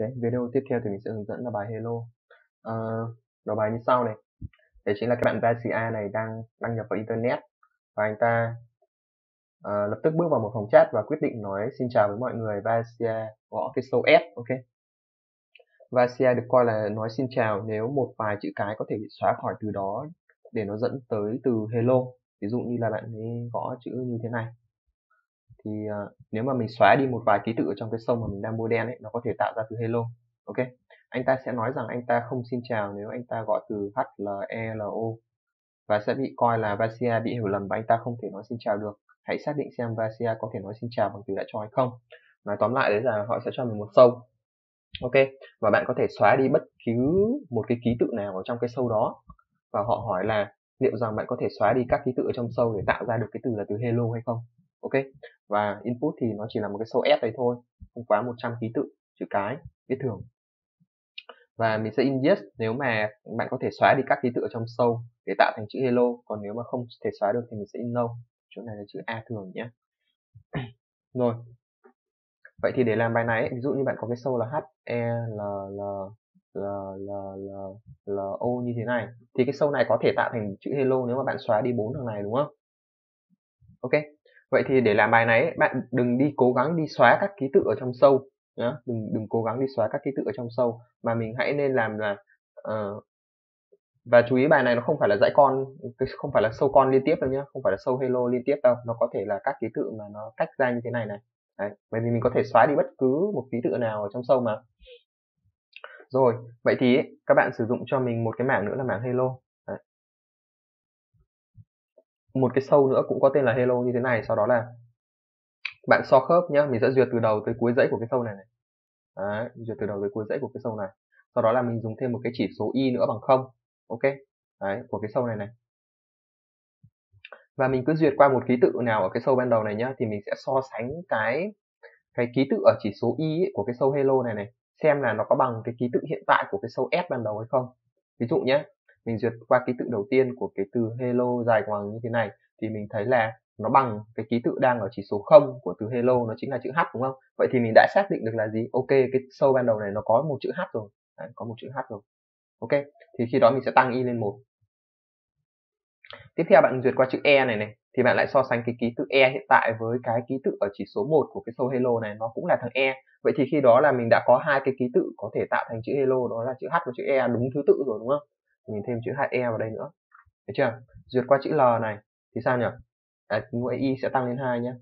Đấy, video tiếp theo thì mình sẽ hướng dẫn là bài hello. Ờ, uh, đó bài như sau này. Đấy chính là các bạn Vasia này đang đăng nhập vào internet và anh ta uh, lập tức bước vào một phòng chat và quyết định nói xin chào với mọi người. Vasia gõ cái số S, ok. Vasia được coi là nói xin chào nếu một vài chữ cái có thể bị xóa khỏi từ đó để nó dẫn tới từ hello. Ví dụ như là bạn ấy gõ chữ như thế này thì uh, nếu mà mình xóa đi một vài ký tự ở trong cái sông mà mình đang bôi đen ấy nó có thể tạo ra từ hello ok? Anh ta sẽ nói rằng anh ta không xin chào nếu anh ta gọi từ h l e l o và sẽ bị coi là Vasia bị hiểu lầm và anh ta không thể nói xin chào được. Hãy xác định xem Vasia có thể nói xin chào bằng từ đã cho hay không. Nói tóm lại đấy là họ sẽ cho mình một sâu ok? Và bạn có thể xóa đi bất cứ một cái ký tự nào ở trong cái sâu đó và họ hỏi là liệu rằng bạn có thể xóa đi các ký tự ở trong sâu để tạo ra được cái từ là từ hello hay không? Ok? Và input thì nó chỉ là một cái số s đấy thôi, không quá 100 ký tự chữ cái, viết thường. Và mình sẽ in yes nếu mà bạn có thể xóa đi các ký tự ở trong sâu để tạo thành chữ hello, còn nếu mà không thể xóa được thì mình sẽ in no. Chỗ này là chữ a thường nhé. Rồi. Vậy thì để làm bài này ví dụ như bạn có cái sâu là h e l l l l l l, o như thế này, thì cái sâu này có thể tạo thành chữ hello nếu mà bạn xóa đi bốn thằng này, đúng không? Ok vậy thì để làm bài này bạn đừng đi cố gắng đi xóa các ký tự ở trong sâu nhá. Đừng đừng cố gắng đi xóa các ký tự ở trong sâu mà mình hãy nên làm là uh, và chú ý bài này nó không phải là dãy con không phải là sâu con liên tiếp đâu nhá không phải là sâu hello liên tiếp đâu. Nó có thể là các ký tự mà nó cách ra như thế này này. Đấy, bởi vì mình có thể xóa đi bất cứ một ký tự nào ở trong sâu mà. Rồi vậy thì các bạn sử dụng cho mình một cái mảng nữa là mảng hello một cái sâu nữa cũng có tên là hello như thế này sau đó là bạn so khớp nhá mình sẽ duyệt từ đầu tới cuối dãy của cái sâu này này. Đấy, duyệt từ đầu tới cuối dãy của cái sâu này. Sau đó là mình dùng thêm một cái chỉ số y nữa bằng không ok? Đấy, của cái sâu này này. Và mình cứ duyệt qua một ký tự nào ở cái sâu ban đầu này nhá thì mình sẽ so sánh cái cái ký tự ở chỉ số y ấy, của cái sâu hello này này xem là nó có bằng cái ký tự hiện tại của cái sâu s ban đầu hay không. Ví dụ nhé mình duyệt qua ký tự đầu tiên của cái từ hello dài ngoằng như thế này thì mình thấy là nó bằng cái ký tự đang ở chỉ số 0 của từ hello nó chính là chữ h đúng không? Vậy thì mình đã xác định được là gì? Ok cái sâu ban đầu này nó có một chữ h rồi. Đấy, có một chữ h rồi. Ok thì khi đó mình sẽ tăng y lên một. Tiếp theo bạn duyệt qua chữ e này này thì bạn lại so sánh cái ký tự e hiện tại với cái ký tự ở chỉ số 1 của cái sâu hello này nó cũng là thằng e. Vậy thì khi đó là mình đã có hai cái ký tự có thể tạo thành chữ hello đó là chữ h và chữ e đúng thứ tự rồi đúng không? Mình thêm chữ HE vào đây nữa. Được chưa? Duyệt qua chữ L này thì sao nhỉ? À, mũi y sẽ tăng lên 2 nhé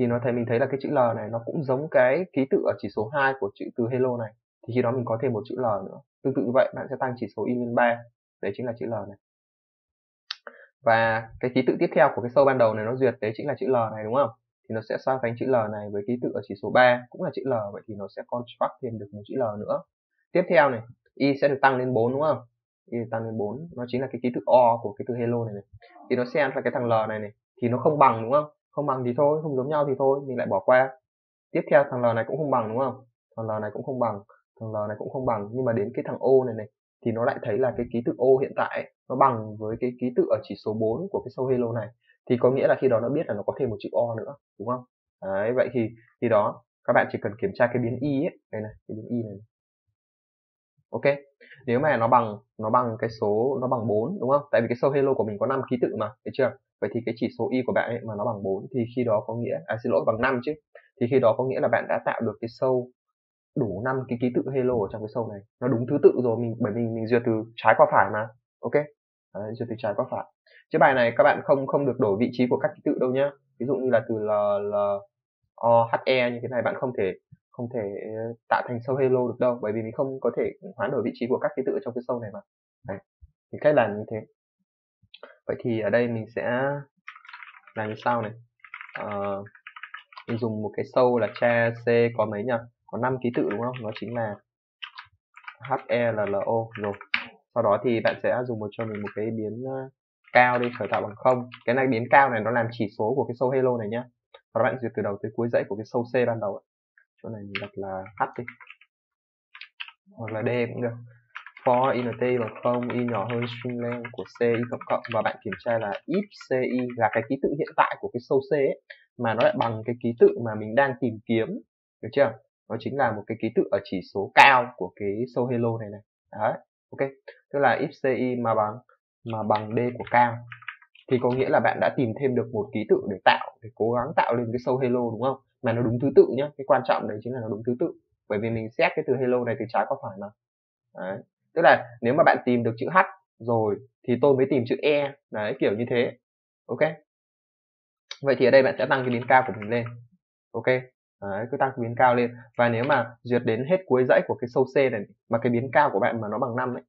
thì nó thấy mình thấy là cái chữ L này nó cũng giống cái ký tự ở chỉ số 2 của chữ từ hello này. Thì khi đó mình có thêm một chữ L nữa. Tương tự như vậy bạn sẽ tăng chỉ số y lên 3 đấy chính là chữ L này. Và cái ký tự tiếp theo của cái sâu ban đầu này nó duyệt đấy chính là chữ L này đúng không? Thì nó sẽ so sánh chữ L này với ký tự ở chỉ số 3 cũng là chữ L. Vậy thì nó sẽ construct thêm được một chữ L nữa. Tiếp theo này y sẽ được tăng lên 4 đúng không? Y tăng lên 4 nó chính là cái ký tự o của cái từ hello này này. Thì nó xem ra cái thằng l này này, thì nó không bằng, đúng không? Không bằng thì thôi, không giống nhau thì thôi, mình lại bỏ qua. Tiếp theo, thằng l này cũng không bằng, đúng không? Thằng l này cũng không bằng, thằng l này cũng không bằng. Nhưng mà đến cái thằng o này này, thì nó lại thấy là cái ký tự o hiện tại nó bằng với cái ký tự ở chỉ số 4 của cái sâu hello này. Thì có nghĩa là khi đó nó biết là nó có thêm một chữ o nữa, đúng không? Đấy, vậy thì thì đó, các bạn chỉ cần kiểm tra cái biến y ấy. Đây này, cái biến y này. Ok? Nếu mà nó bằng nó bằng cái số nó bằng 4 đúng không? Tại vì cái sâu hello của mình có 5 ký tự mà thấy chưa? Vậy thì cái chỉ số y của bạn ấy mà nó bằng 4 thì khi đó có nghĩa à xin lỗi bằng 5 chứ. Thì khi đó có nghĩa là bạn đã tạo được cái sâu đủ 5 cái ký tự hello ở trong cái sâu này. Nó đúng thứ tự rồi mình bởi mình mình duyệt từ trái qua phải mà ok? Đấy, duyệt từ trái qua phải. Chứ bài này các bạn không không được đổi vị trí của các ký tự đâu nhá. Ví dụ như là từ l l o h e như thế này bạn không thể không thể ờ, tạo thành sâu hello được đâu bởi vì mình không có thể hoán đổi vị trí của các ký tự trong cái sâu này mà. Đấy. thì cách làm như thế. Vậy thì ở đây mình sẽ làm như sau này? À, mình dùng một cái sâu là cha c có mấy nhỉ? Có 5 ký tự đúng không? Nó chính là h e l l o. Rồi sau đó thì bạn sẽ dùng một cho mình một cái biến ờ, cao đi khởi tạo bằng không. Cái này biến cao này nó làm chỉ số của cái sâu hello này nhá. Và bạn duyệt từ đầu tới cuối dãy của cái sâu c ban đầu chỗ này mình đặt là h đi. Hoặc là d cũng được. For int bằng không y nhỏ hơn string length của c y cộng cộng. Và bạn kiểm tra là if ci là cái ký tự hiện tại của cái sâu c ấy, mà nó lại bằng cái ký tự mà mình đang tìm kiếm được chưa? Nó chính là một cái ký tự ở chỉ số cao của cái sâu hello này này. Đấy ok. Tức là if ci mà bằng mà bằng d của cao. Thì có nghĩa là bạn đã tìm thêm được một ký tự để tạo để cố gắng tạo lên cái sâu hello đúng không? Mà nó đúng thứ tự nhé cái quan trọng đấy chính là nó đúng thứ tự. Bởi vì mình xét cái từ hello này từ trái qua phải mà. Đấy. tức là nếu mà bạn tìm được chữ h rồi thì tôi mới tìm chữ e. Đấy kiểu như thế. Ok? Vậy thì ở đây bạn sẽ tăng cái biến cao của mình lên. Ok? Đấy, cứ tăng cái biến cao lên. Và nếu mà duyệt đến hết cuối dãy của cái sâu c này mà cái biến cao của bạn mà nó bằng 5 ấy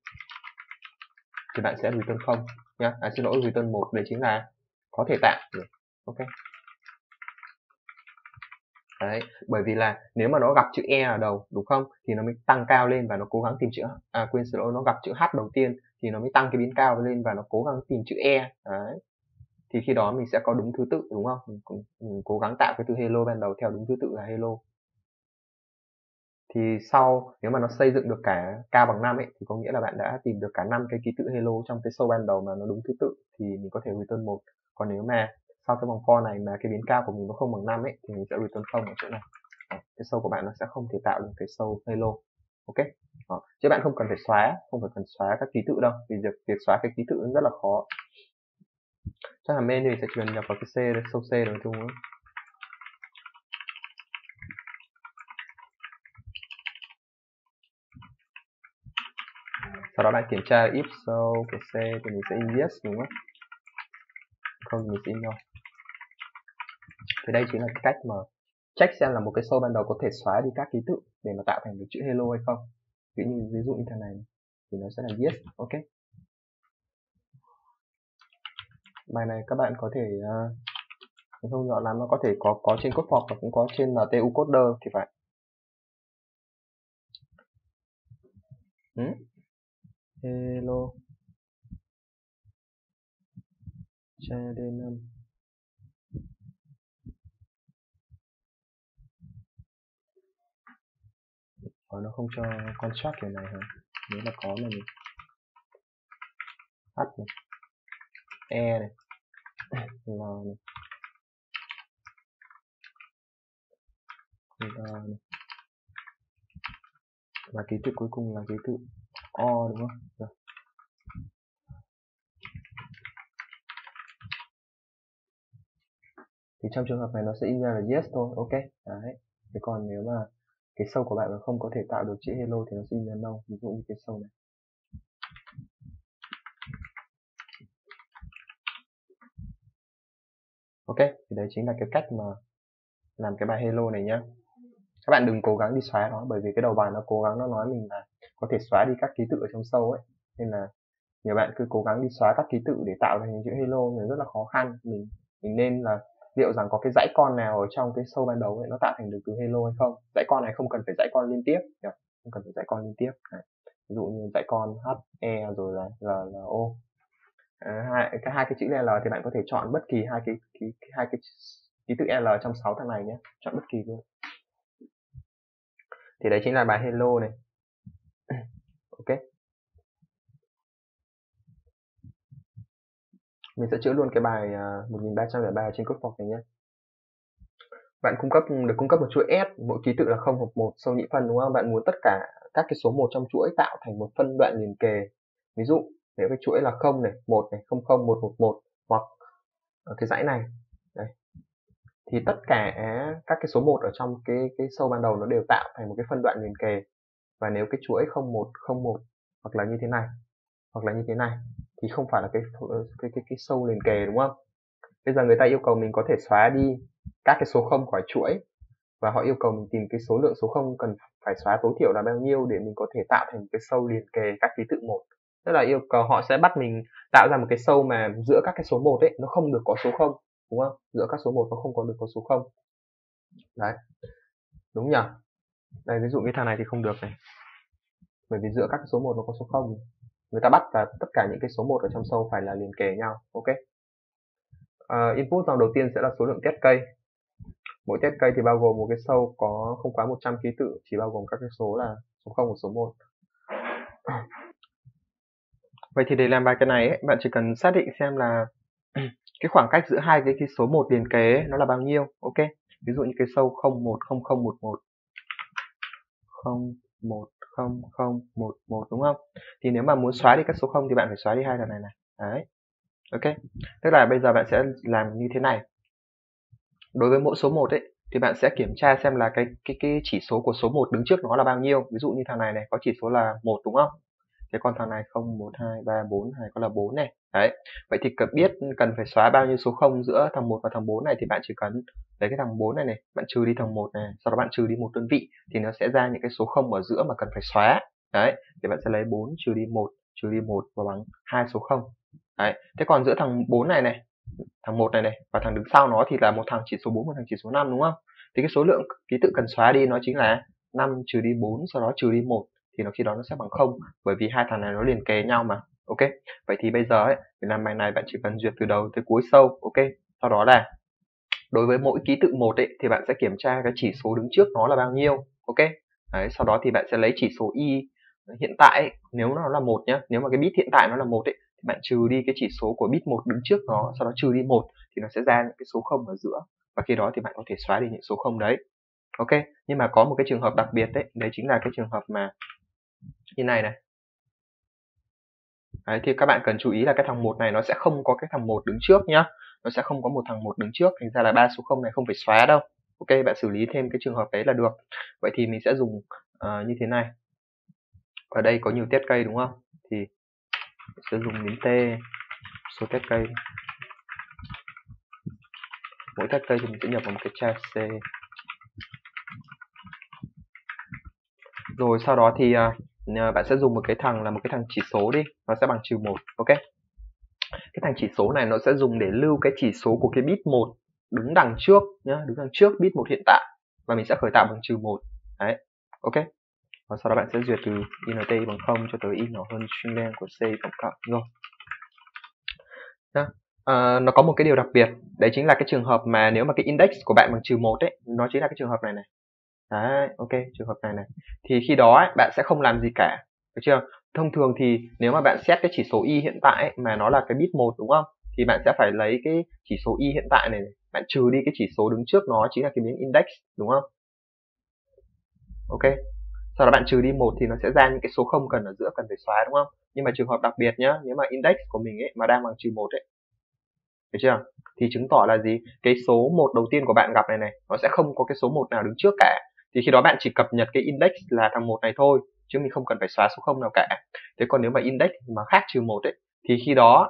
thì bạn sẽ return không nhá. À, xin lỗi return một đấy chính là có thể tạm ok? Đấy bởi vì là nếu mà nó gặp chữ e ở đầu đúng không? Thì nó mới tăng cao lên và nó cố gắng tìm chữ à quên xin lỗi nó gặp chữ h đầu tiên thì nó mới tăng cái biến cao lên và nó cố gắng tìm chữ e. Đấy. Thì khi đó mình sẽ có đúng thứ tự đúng không? Mình, cũng, mình cố gắng tạo cái từ hello ban đầu theo đúng thứ tự là hello. Thì sau nếu mà nó xây dựng được cả k bằng 5 ấy thì có nghĩa là bạn đã tìm được cả năm cái ký tự hello trong cái sâu ban đầu mà nó đúng thứ tự thì mình có thể return một. Còn nếu mà sau cái vòng for này mà cái biến cao của mình nó không bằng 5 ấy thì mình sẽ return không ở chỗ này. Đó, cái sâu của bạn nó sẽ không thể tạo được cái sâu hello ok? Đó. chứ bạn không cần phải xóa không phải cần xóa các ký tự đâu vì việc việc xóa cái ký tự rất là khó. Chắc là main sẽ truyền nhập vào cái c sâu c nói chung nữa sau đó bạn kiểm tra if so cái c thì mình sẽ in yes đúng không? Không mình sẽ in no thì đây chính là cái cách mà check xem là một cái sâu ban đầu có thể xóa đi các ký tự để mà tạo thành được chữ hello hay không. Ví như ví dụ như thế này thì nó sẽ là yes ok. Bài này các bạn có thể uh, không nhỏ lắm nó có thể có có trên code form và cũng có trên NTU coder thì phải. Ừ? hello. Cha d5 và nó không cho construct kiểu này hả? Nếu là có là gì? H này. E này. L này. L này. Và ký tự cuối cùng là ký tự O đúng không? Rồi. Thì trong trường hợp này nó sẽ in ra là yes thôi, ok. Đấy. Thế còn nếu mà cái sâu của bạn mà không có thể tạo được chữ hello thì nó sẽ in ra no, ví dụ như cái sâu này. Ok, thì đấy chính là cái cách mà làm cái bài hello này nhá. Các bạn đừng cố gắng đi xóa nó, bởi vì cái đầu bài nó cố gắng nó nói mình là có thể xóa đi các ký tự ở trong sâu ấy. Nên là nhiều bạn cứ cố gắng đi xóa các ký tự để tạo thành chữ hello thì rất là khó khăn. Mình mình nên là liệu rằng có cái dãy con nào ở trong cái sâu ban đầu ấy nó tạo thành được từ hello hay không dãy con này không cần phải dãy con liên tiếp nhỉ? không cần phải dãy con liên tiếp này. ví dụ như dãy con h e rồi là l l o à, hai cái hai cái chữ l thì bạn có thể chọn bất kỳ hai cái, cái, cái hai cái ký tự l trong sáu thằng này nhé chọn bất kỳ luôn thì đấy chính là bài hello này ok mình sẽ chữa luôn cái bài à, uh, 1303 trên code form này nhé. Bạn cung cấp được cung cấp một chuỗi S mỗi ký tự là không hoặc một sau nhị phân đúng không? Bạn muốn tất cả các cái số một trong chuỗi tạo thành một phân đoạn liền kề. Ví dụ nếu cái chuỗi là không này một này không không một một một hoặc ở cái dãy này đây thì tất cả các cái số một ở trong cái cái sâu ban đầu nó đều tạo thành một cái phân đoạn liền kề. Và nếu cái chuỗi không một không một hoặc là như thế này hoặc là như thế này thì không phải là cái cái cái, cái sâu liền kề đúng không? Bây giờ người ta yêu cầu mình có thể xóa đi các cái số không khỏi chuỗi và họ yêu cầu mình tìm cái số lượng số không cần phải xóa tối thiểu là bao nhiêu để mình có thể tạo thành cái sâu liền kề các ký tự một. Tức là yêu cầu họ sẽ bắt mình tạo ra một cái sâu mà giữa các cái số một ấy nó không được có số không đúng không? Giữa các số một nó không có được có số không. Đấy. Đúng nhỉ? Đây ví dụ cái thằng này thì không được này. Bởi vì giữa các số một nó có số không người ta bắt là tất cả những cái số 1 ở trong sâu phải là liền kề nhau ok? Uh, input dòng đầu tiên sẽ là số lượng test cây. Mỗi test cây thì bao gồm một cái sâu có không quá 100 ký tự chỉ bao gồm các cái số là số 0 và số 1 vậy thì để làm bài cái này ấy, bạn chỉ cần xác định xem là cái khoảng cách giữa hai cái, cái số 1 liền kề ấy, nó là bao nhiêu ok? Ví dụ như cái sâu 010011 0 một không không một một, đúng không? Thì nếu mà muốn xóa đi các số không thì bạn phải xóa đi hai thằng này này. Đấy. Ok. Tức là bây giờ bạn sẽ làm như thế này. Đối với mỗi số 1 ấy, thì bạn sẽ kiểm tra xem là cái cái cái chỉ số của số 1 đứng trước nó là bao nhiêu. Ví dụ như thằng này này, có chỉ số là một, đúng không? Thế còn thằng này 0 1 2 3 4 hay có là 4 này đấy. Vậy thì cần biết cần phải xóa bao nhiêu số 0 giữa thằng 1 và thằng 4 này thì bạn chỉ cần lấy cái thằng 4 này này, bạn trừ đi thằng 1 này, sau đó bạn trừ đi một đơn vị thì nó sẽ ra những cái số 0 ở giữa mà cần phải xóa. Đấy, thì bạn sẽ lấy 4 trừ đi 1 trừ đi 1 và bằng hai số 0 đấy, thế còn giữa thằng 4 này này, thằng 1 này này và thằng đứng sau nó thì là một thằng chỉ số 4 một thằng chỉ số 5 đúng không? Thì cái số lượng ký tự cần xóa đi nó chính là 5 trừ đi 4 sau đó trừ đi 1 thì nó khi đó nó sẽ bằng 0 bởi vì hai thằng này nó liền kề nhau mà ok? Vậy thì bây giờ ấy để làm bài này bạn chỉ cần duyệt từ đầu tới cuối sâu ok? Sau đó là đối với mỗi ký tự một ấy thì bạn sẽ kiểm tra cái chỉ số đứng trước nó là bao nhiêu ok? Đấy, sau đó thì bạn sẽ lấy chỉ số y hiện tại ấy, nếu nó là một nhá nếu mà cái bit hiện tại nó là một ấy thì bạn trừ đi cái chỉ số của bit một đứng trước nó sau đó trừ đi một thì nó sẽ ra những cái số không ở giữa. Và khi đó thì bạn có thể xóa đi những số không đấy ok? Nhưng mà có một cái trường hợp đặc biệt đấy đấy chính là cái trường hợp mà như này này đấy, thì các bạn cần chú ý là cái thằng một này nó sẽ không có cái thằng một đứng trước nhá. Nó sẽ không có một thằng một đứng trước thành ra là ba số không này không phải xóa đâu. Ok bạn xử lý thêm cái trường hợp đấy là được. Vậy thì mình sẽ dùng uh, như thế này. Ở đây có nhiều test cây đúng không? Thì sẽ dùng đến t số test cây. Mỗi test cây thì mình sẽ nhập vào một cái char c. Rồi sau đó thì uh, Ờ, bạn sẽ dùng một cái thằng là một cái thằng chỉ số đi nó sẽ bằng trừ một ok? Cái thằng chỉ số này nó sẽ dùng để lưu cái chỉ số của cái bit một đứng đằng trước nhá đứng đằng trước bit một hiện tại và mình sẽ khởi tạo bằng trừ một đấy ok? Và sau đó bạn sẽ duyệt từ int bằng không cho tới y nhỏ hơn string len của c cộng cộng rồi nhá. À, nó có một cái điều đặc biệt đấy chính là cái trường hợp mà nếu mà cái index của bạn bằng trừ một ấy nó chính là cái trường hợp này này đấy ok trường hợp này này. Thì khi đó ấy, bạn sẽ không làm gì cả được chưa? Thông thường thì nếu mà bạn xét cái chỉ số y hiện tại ấy, mà nó là cái bit một đúng không? Thì bạn sẽ phải lấy cái chỉ số y hiện tại này bạn trừ đi cái chỉ số đứng trước nó chính là cái miếng index đúng không? Ok. Sau đó bạn trừ đi một thì nó sẽ ra những cái số không cần ở giữa cần phải xóa đúng không? Nhưng mà trường hợp đặc biệt nhá nếu mà index của mình ấy mà đang bằng trừ một ấy được chưa? Thì chứng tỏ là gì? Cái số một đầu tiên của bạn gặp này này nó sẽ không có cái số một nào đứng trước cả thì khi đó bạn chỉ cập nhật cái index là thằng một này thôi chứ mình không cần phải xóa số không nào cả. Thế còn nếu mà index mà khác trừ một ấy thì khi đó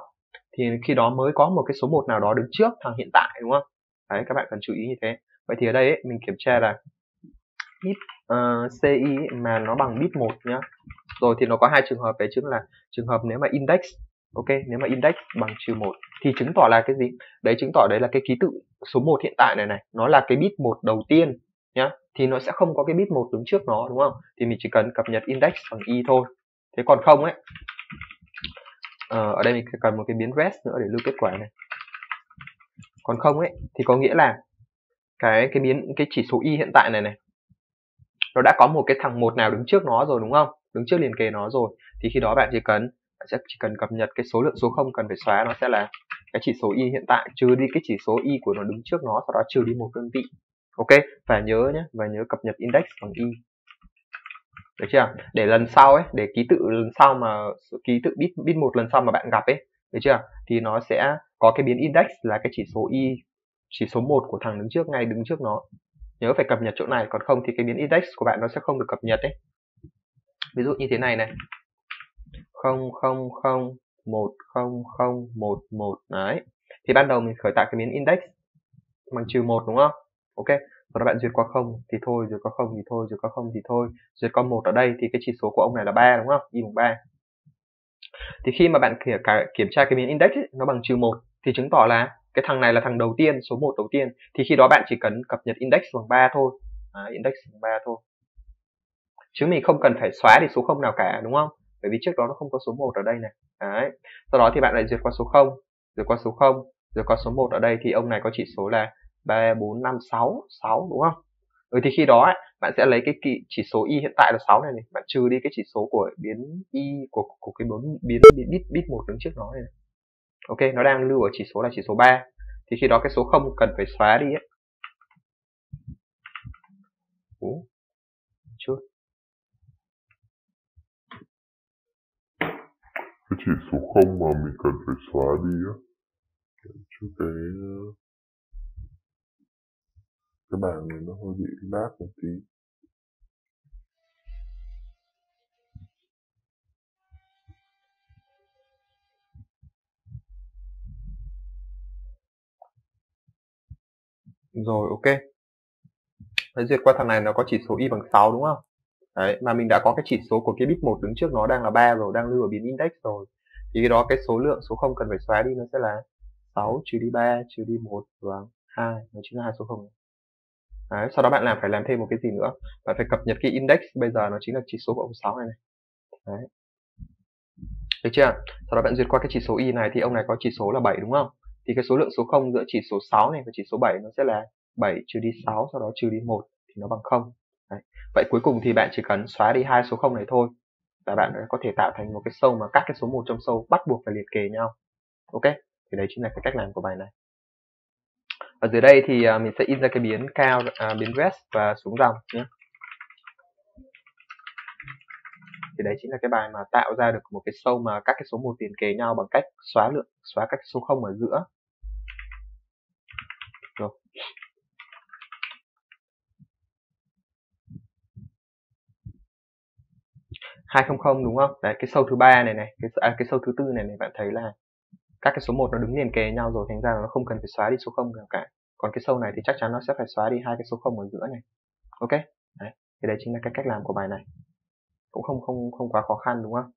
thì khi đó mới có một cái số một nào đó đứng trước thằng hiện tại đúng không? Đấy các bạn cần chú ý như thế. Vậy thì ở đây ấy, mình kiểm tra là bit uh, ci mà nó bằng bit một nhá. Rồi thì nó có hai trường hợp đấy chính là trường hợp nếu mà index ok nếu mà index bằng trừ một thì chứng tỏ là cái gì? Đấy chứng tỏ đấy là cái ký tự số 1 hiện tại này này nó là cái bit một đầu tiên nhá thì nó sẽ không có cái bit một đứng trước nó đúng không? Thì mình chỉ cần cập nhật index bằng y thôi. Thế còn không ấy? Ờ, ở đây mình cần một cái biến rest nữa để lưu kết quả này. Còn không ấy thì có nghĩa là cái cái biến cái chỉ số y hiện tại này này nó đã có một cái thằng một nào đứng trước nó rồi đúng không? Đứng trước liền kề nó rồi. Thì khi đó bạn chỉ cần bạn sẽ chỉ cần cập nhật cái số lượng số không cần phải xóa nó sẽ là cái chỉ số y hiện tại trừ đi cái chỉ số y của nó đứng trước nó sau đó trừ đi một đơn vị ok phải nhớ nhé, và nhớ cập nhật index bằng y được chưa? Để lần sau ấy, để ký tự lần sau mà, ký tự bit bit một lần sau mà bạn gặp ấy, được chưa? Thì nó sẽ có cái biến index là cái chỉ số y chỉ số 1 của thằng đứng trước, ngay đứng trước nó. Nhớ phải cập nhật chỗ này, còn không thì cái biến index của bạn nó sẽ không được cập nhật đấy ví dụ như thế này này. Không không không, một, không không, một một, đấy. Thì ban đầu mình khởi tạo cái biến index bằng trừ một, đúng không? Ok? Và các bạn duyệt qua không thì thôi duyệt qua không thì thôi duyệt qua không thì thôi. Duyệt qua một ở đây thì cái chỉ số của ông này là ba đúng không? Y bằng ba. Thì khi mà bạn kiểm, kiểm tra cái biến index ấy, nó bằng trừ một thì chứng tỏ là cái thằng này là thằng đầu tiên số 1 đầu tiên. Thì khi đó bạn chỉ cần cập nhật index bằng 3 thôi. À, index bằng 3 thôi. Chứ mình không cần phải xóa đi số không nào cả đúng không? Bởi vì trước đó nó không có số 1 ở đây này. Đấy. Sau đó thì bạn lại duyệt qua số 0 duyệt qua số 0 duyệt qua số 1 ở đây thì ông này có chỉ số là 3 4 5 6 6 đúng không? Ừ thì khi đó ấy, bạn sẽ lấy cái kỳ, chỉ số y hiện tại là 6 này này bạn trừ đi cái chỉ số của biến y của của cái biến biến bit bit một đứng trước nó này, này. Ok nó đang lưu ở chỉ số là chỉ số 3 thì khi đó cái số 0 cần phải xóa đi ấy. Ủa, chưa. Cái chỉ số 0 mà mình cần phải xóa đi á. Cái cái bàn này nó hơi bị lát một tí Rồi, ok. Đấy, duyệt qua thằng này nó có chỉ số y bằng 6 đúng không? Đấy, mà mình đã có cái chỉ số của cái bit 1 đứng trước nó đang là 3 rồi, đang lưu ở biến index rồi. Thì cái đó cái số lượng số 0 cần phải xóa đi nó sẽ là 6 trừ đi 3 trừ đi 1 và 2, nó chính là hai số 0. Đấy, sau đó bạn làm phải làm thêm một cái gì nữa. Bạn phải cập nhật cái index bây giờ nó chính là chỉ số của ông 6 này này. Đấy. Được chưa? Sau đó bạn duyệt qua cái chỉ số y này thì ông này có chỉ số là 7 đúng không? Thì cái số lượng số 0 giữa chỉ số 6 này và chỉ số 7 nó sẽ là 7 trừ đi 6 sau đó trừ đi 1 thì nó bằng 0. Đấy. Vậy cuối cùng thì bạn chỉ cần xóa đi hai số 0 này thôi là bạn có thể tạo thành một cái sâu mà các cái số 1 trong sâu bắt buộc phải liệt kề nhau. Ok? Thì đấy chính là cái cách làm của bài này. Ở dưới đây thì uh, mình sẽ in ra cái biến cao, uh, biến rest và xuống dòng nhé. Thì đấy chính là cái bài mà tạo ra được một cái sâu mà các cái số một liền kề nhau bằng cách xóa lượng, xóa các số không ở giữa. Rồi. 200 đúng không? Đấy, cái sâu thứ ba này này, cái à, cái sâu thứ tư này này bạn thấy là các cái số 1 nó đứng liền kề nhau rồi thành ra là nó không cần phải xóa đi số 0 nào cả. Còn cái sâu này thì chắc chắn nó sẽ phải xóa đi hai cái số 0 ở giữa này. Ok? Đấy, thì đấy chính là cái cách làm của bài này. Cũng không không không quá khó khăn đúng không?